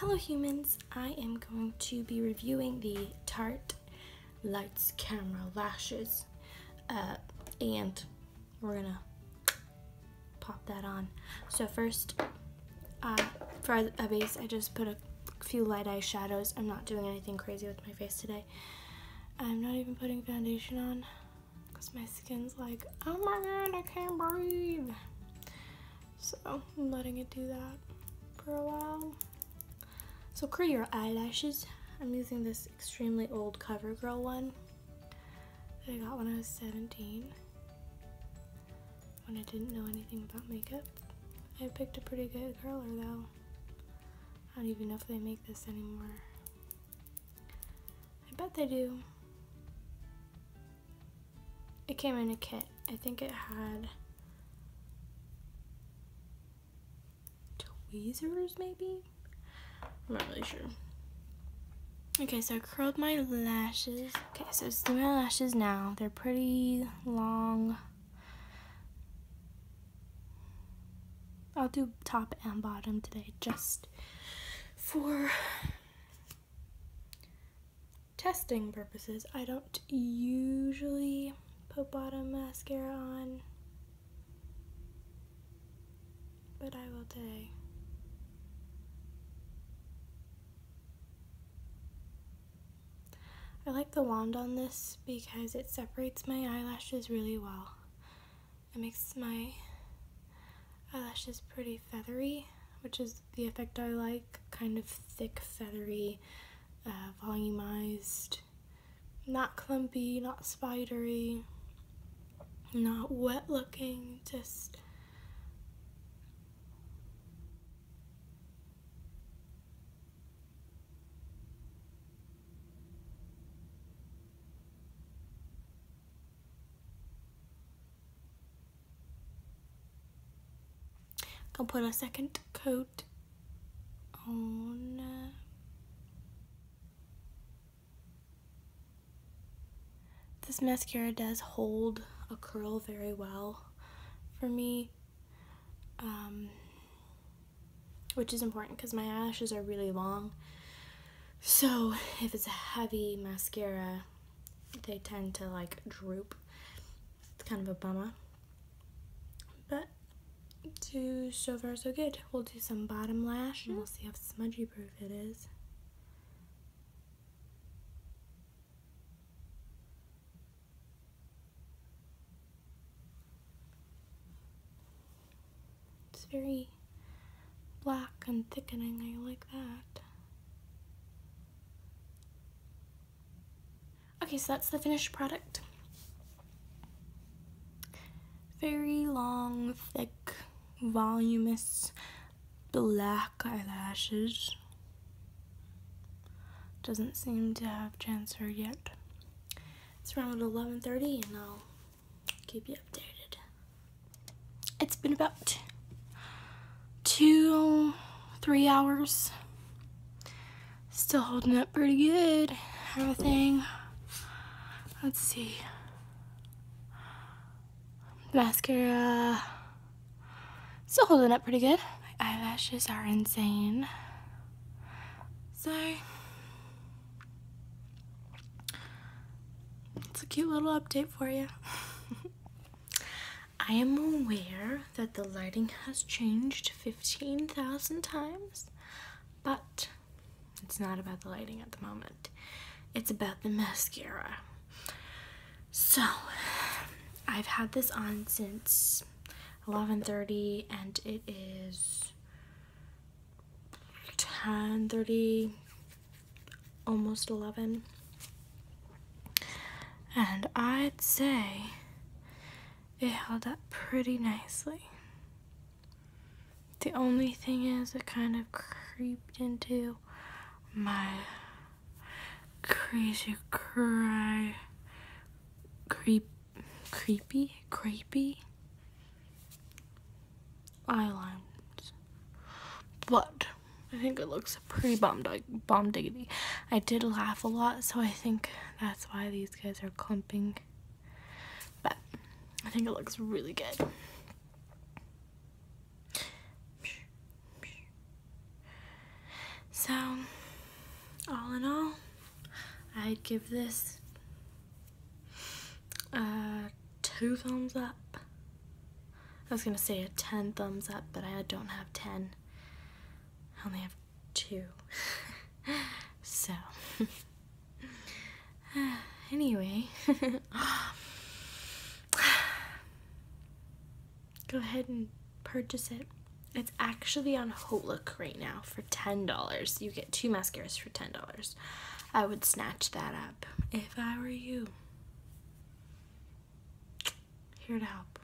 Hello humans, I am going to be reviewing the Tarte Lights Camera Lashes uh, and we're gonna pop that on. So first, uh, for a base I just put a few light eye shadows. I'm not doing anything crazy with my face today. I'm not even putting foundation on because my skin's like, oh my god, I can't breathe. So I'm letting it do that. So curl your eyelashes, I'm using this extremely old CoverGirl one that I got when I was 17. When I didn't know anything about makeup. I picked a pretty good curler though. I don't even know if they make this anymore. I bet they do. It came in a kit. I think it had tweezers maybe? I'm not really sure. Okay, so I curled my lashes. Okay, so see my lashes now. They're pretty long. I'll do top and bottom today just for testing purposes. I don't usually put bottom mascara on, but I will today. I like the wand on this because it separates my eyelashes really well. It makes my eyelashes pretty feathery, which is the effect I like. Kind of thick, feathery, uh, volumized, not clumpy, not spidery, not wet looking, just I'll put a second coat on. This mascara does hold a curl very well for me, um, which is important because my eyelashes are really long. So if it's a heavy mascara, they tend to like droop. It's kind of a bummer. To so far so good. We'll do some bottom lash and mm-hmm. we'll see how smudgy proof it is. It's very black and thickening. I like that. Okay, so that's the finished product. Very long, voluminous black eyelashes. Doesn't seem to have transferred yet. It's around 11.30 and I'll keep you updated. It's been about two, three hours. Still holding up pretty good. Everything. Let's see. Mascara Still holding up pretty good. My eyelashes are insane. So, it's a cute little update for you. I am aware that the lighting has changed 15,000 times, but it's not about the lighting at the moment. It's about the mascara. So, I've had this on since 11.30 and it is 10.30 almost 11 and I'd say it held up pretty nicely. The only thing is it kind of creeped into my crazy cry creep creepy creepy eyelines. But I think it looks pretty bomb, dig bomb diggity. I did laugh a lot, so I think that's why these guys are clumping. But I think it looks really good. So, all in all, I'd give this uh, two thumbs up. I was gonna say a 10 thumbs up, but I don't have 10. I only have two. so, anyway, go ahead and purchase it. It's actually on HauteLook right now for $10. You get two mascaras for $10. I would snatch that up if I were you. Here to help.